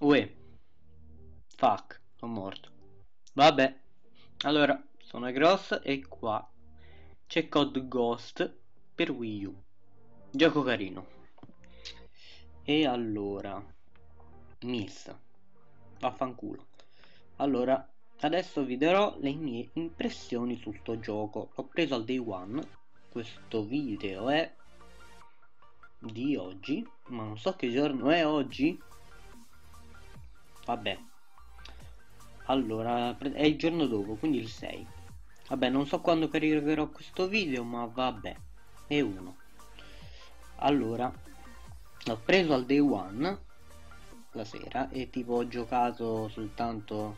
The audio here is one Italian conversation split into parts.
Uè. Fuck, sono morto. Vabbè. Allora, sono Gross e qua c'è Code Ghost per Wii U. Gioco carino. E allora, Miss. Vaffanculo. Allora, adesso vi darò le mie impressioni su sto gioco. L'ho preso al day one. Questo video è di oggi, ma non so che giorno è oggi. Vabbè. Allora, è il giorno dopo, quindi il 6. Vabbè, non so quando caricherò questo video, ma vabbè. È uno. Allora, l'ho preso al day one la sera e tipo ho giocato soltanto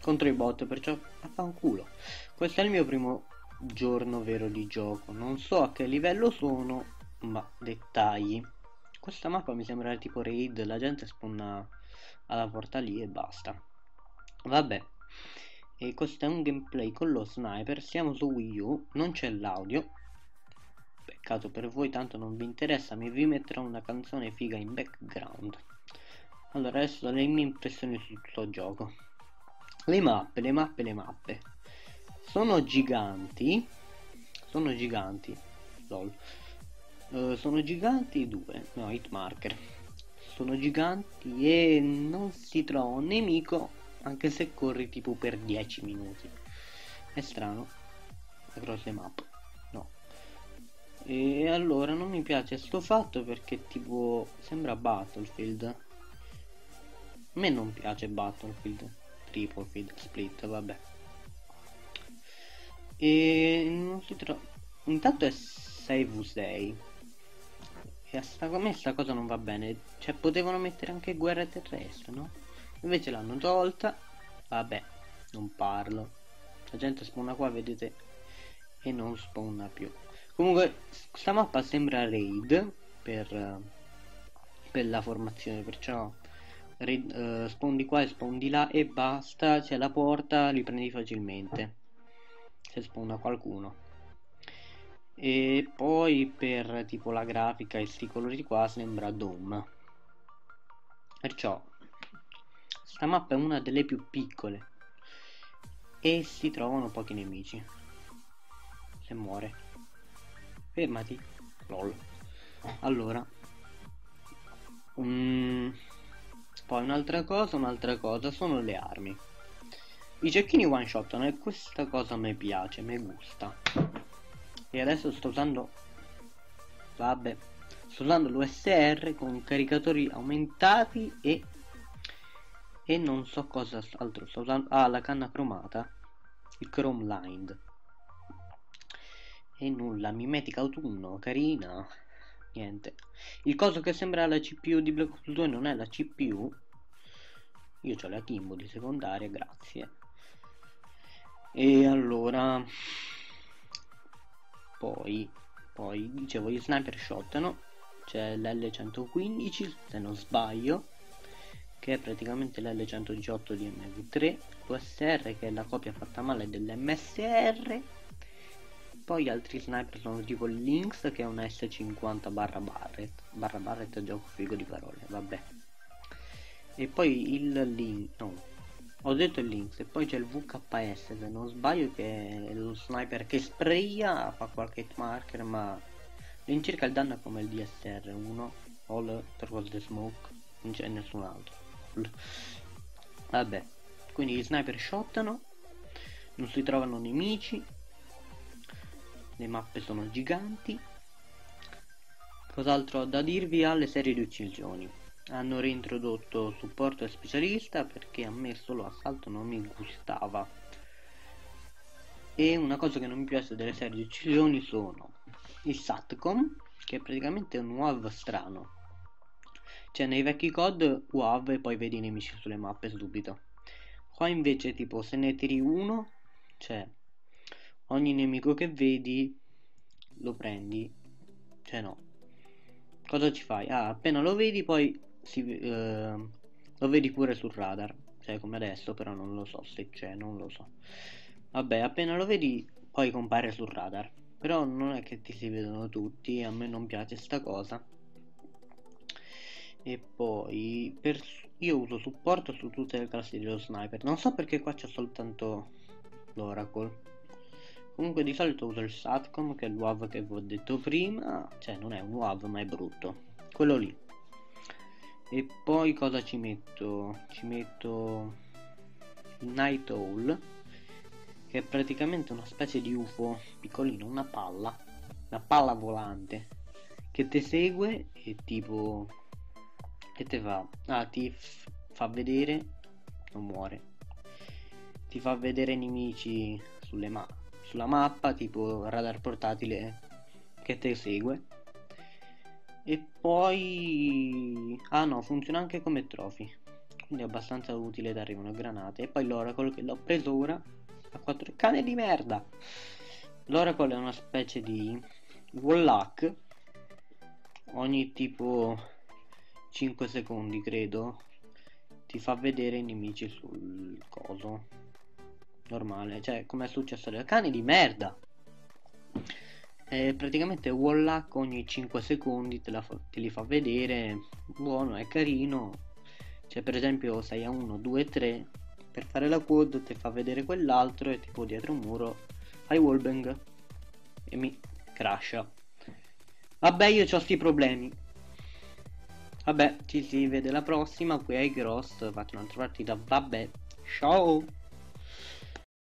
contro i bot, perciò affanculo. Questo è il mio primo giorno vero di gioco. Non so a che livello sono, ma dettagli. Questa mappa mi sembra tipo raid, la gente spawna alla porta lì e basta. Vabbè. E questo è un gameplay con lo sniper, siamo su Wii U, non c'è l'audio. Peccato per voi, tanto non vi interessa, mi vi metterò una canzone figa in background. Allora, adesso le mie impressioni su questo gioco. Le mappe, le mappe, le mappe. Sono giganti. Sono giganti. Lol. Uh, sono giganti due, no, hitmarker. Sono giganti e non si trova un nemico anche se corri tipo per 10 minuti. È strano. Across the map. No. E allora non mi piace sto fatto perché tipo sembra Battlefield. A me non piace Battlefield. Triple Field Split, vabbè. E non si trova. Intanto è 6v6 a, sta, a me sta cosa non va bene. Cioè, potevano mettere anche guerra terrestre, no? Invece l'hanno tolta. Vabbè, non parlo. La gente spawna qua, vedete? E non spawna più. Comunque, questa mappa sembra raid per, per la formazione, perciò raid, uh, spawn di qua e spawn di là e basta. C'è la porta, li prendi facilmente. Se spawna qualcuno e poi per tipo la grafica e sti colori qua sembra Doom perciò sta mappa è una delle più piccole. E si trovano pochi nemici. Se muore. Fermati. Lol. Allora um, poi un'altra cosa un'altra cosa sono le armi. I cecchini one shot e questa cosa mi piace mi gusta e adesso sto usando vabbè sto usando l'USR con caricatori aumentati e e non so cosa altro. Sto usando ah la canna cromata il chrome lined. E nulla mimetica autunno carina niente. Il coso che sembra la CPU di Black Ops 2 non è la CPU io ho la Kimbo di secondaria grazie. E allora poi poi dicevo gli sniper shottano c'è l'L115 se non sbaglio che è praticamente l'L118 di MV3 l'USR che è la copia fatta male dell'MSR poi altri sniper sono tipo il Lynx che è una S50 barra Barret barra Barret gioco figo di parole vabbè. E poi il Lynx no ho detto il Lynx e poi c'è il VKS se non sbaglio che è lo sniper che spraya, fa qualche marker ma all'incirca il danno è come il DSR 1 all through the smoke non c'è nessun altro. Vabbè quindi gli sniper shottano non si trovano nemici le mappe sono giganti. Cos'altro da dirvi alle serie di uccisioni hanno reintrodotto supporto e specialista perché a me solo assalto non mi gustava. E una cosa che non mi piace delle serie di uccisioni sono il satcom che è praticamente un WAV strano. Cioè nei vecchi COD WAV e poi vedi i nemici sulle mappe subito. Qua invece tipo se ne tiri uno cioè ogni nemico che vedi lo prendi. Cioè no. Cosa ci fai? ah appena lo vedi poi si, eh, lo vedi pure sul radar cioè come adesso però non lo so se c'è non lo so. Vabbè appena lo vedi poi compare sul radar. Però non è che ti si vedono tutti a me non piace sta cosa. E poi per, io uso supporto su tutte le classi dello sniper. Non so perché qua c'è soltanto l'oracle. Comunque di solito uso il satcom che è l'uav che vi ho detto prima. Cioè non è un uav ma è brutto. Quello lì e poi cosa ci metto? Ci metto night owl che è praticamente una specie di ufo piccolino una palla una palla volante che ti segue e tipo che te fa ah ti fa vedere non muore. Ti fa vedere nemici ma sulla mappa tipo radar portatile che te segue e poi ah no funziona anche come trofi. Quindi è abbastanza utile dare una granata e poi l'oracle che l'ho preso ora a 4 cane di merda! L'oracle è una specie di wallhack ogni tipo 5 secondi credo ti fa vedere i nemici sul coso. Normale cioè come è successo? Cani di merda è praticamente wallhack ogni 5 secondi te, fa, te, li fa vedere buono è carino. Cioè per esempio 6 a 1 2 3 per fare la quad ti fa vedere quell'altro e tipo dietro un muro fai wallbang e mi crasha. Vabbè io ho sti problemi. Vabbè ci si vede la prossima qui ai Gross fate un'altra partita. Vabbè ciao